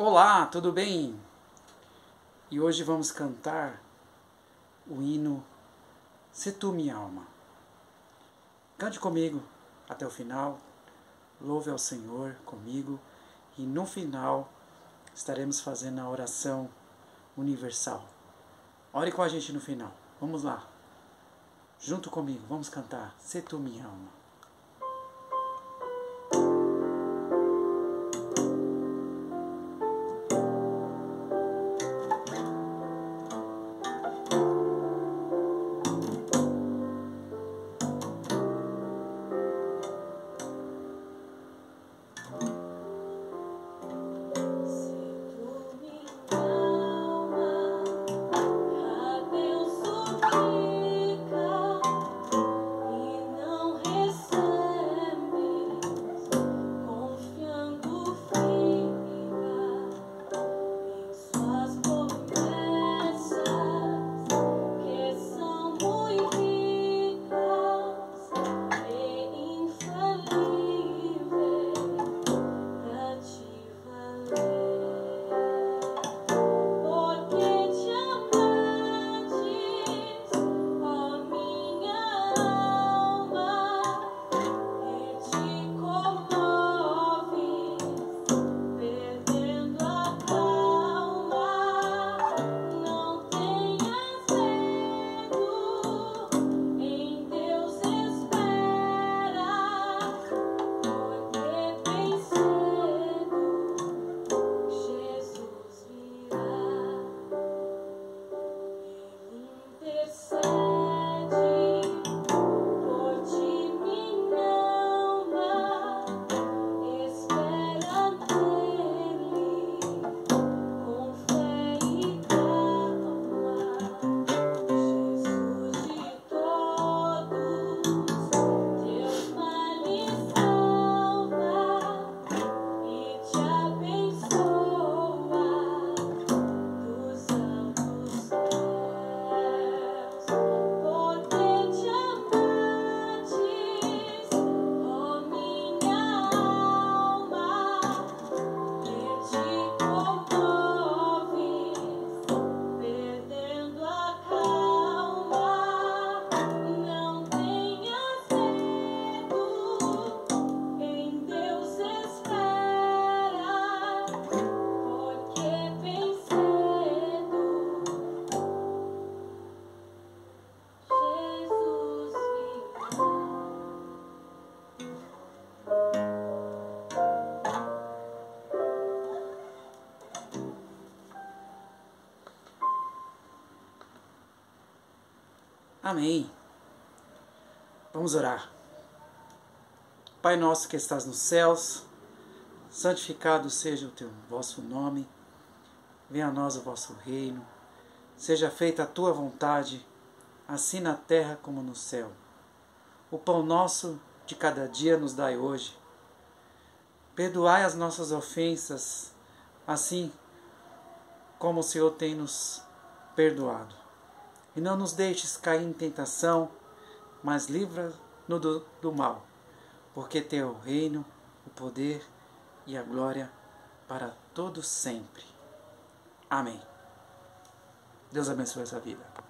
Olá, tudo bem? E hoje vamos cantar o hino Se Tu Minha Alma. Cante comigo até o final, louve ao Senhor comigo e no final estaremos fazendo a oração universal. Ore com a gente no final. Vamos lá. Junto comigo, vamos cantar Se Tu Minha Alma. Amém. Vamos orar. Pai nosso que estás nos céus, santificado seja o teu vosso nome. Venha a nós o vosso reino. Seja feita a tua vontade, assim na terra como no céu. O pão nosso de cada dia nos dai hoje. Perdoai as nossas ofensas, assim como o Senhor tem nos perdoado e não nos deixes cair em tentação, mas livra-nos do, do mal, porque teu o reino, o poder e a glória para todo sempre. Amém. Deus abençoe essa vida.